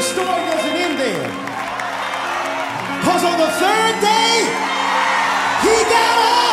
The story doesn't end there. Because on the third day, he got up.